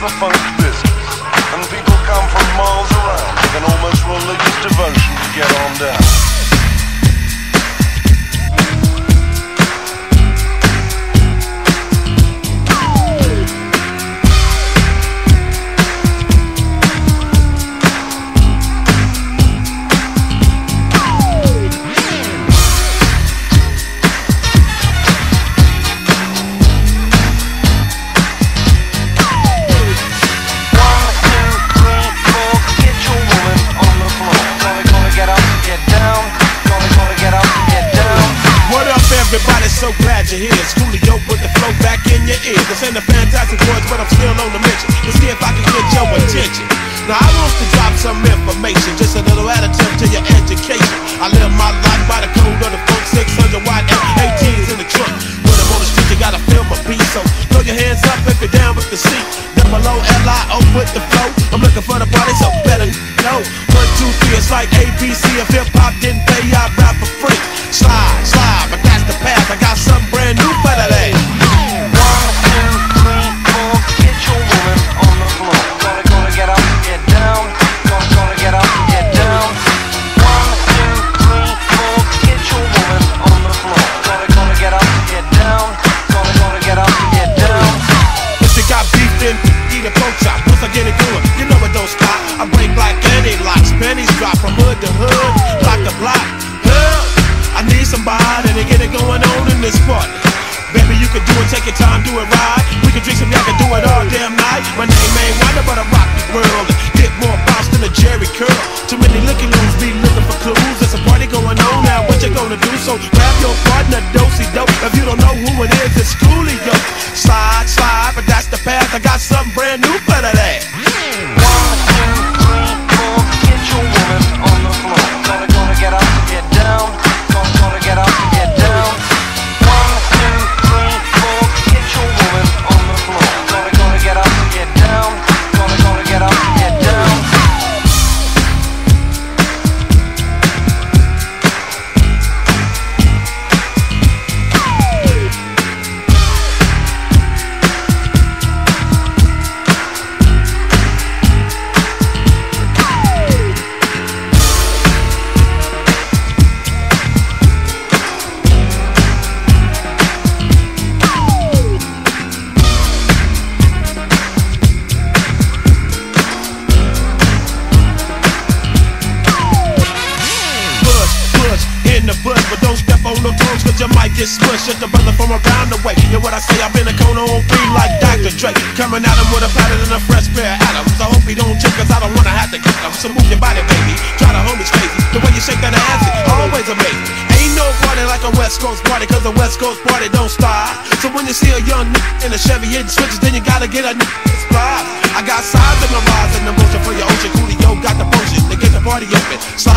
the funk business, and people come from miles around. Up, everybody? So glad you're here. It's Coolio with the flow back in your ear. This ain't a fantastic voice, but I'm still on the mission. Let's hood block to block. Huh? I need somebody to get it going on in this party. Baby, you can do it, take your time, do it right. We can drink some, y'all can do it all damn night. My name ain't Wonder, but I rock the world. Get more bounce than a Jheri curl. Too many looking loons be looking for clues. There's a party going on now. What you gonna do? So grab your partner, dosey dope. If you don't know who it is, it's Coolio. Slide, slide, but that's the path. I got something brand new for that. On no toes, cause you might get smushed. Just a brother from around the way. And what I say, I've been a cone on three like Dr. Dre. Coming at him with a pattern and a fresh pair of atoms. I hope he don't check, cause I don't wanna have to kick him. So move your body, baby. Try to hold me crazy. The way you shake that ass is always amazing. Ain't no party like a West Coast party, cause a West Coast party don't stop. So when you see a young nigga in a Chevy hitting switches, then you gotta get a nigga spot. I got size in my rise and emotion for your ocean. Coolio got the potion to get the party open. Slide,